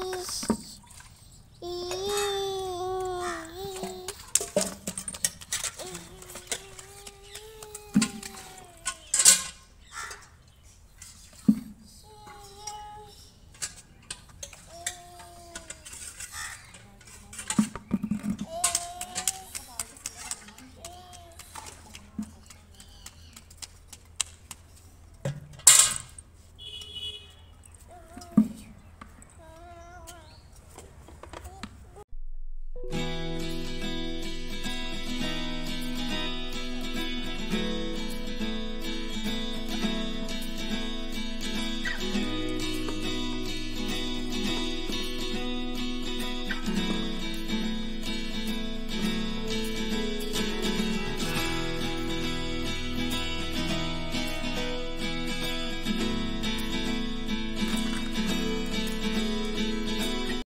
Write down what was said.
Please.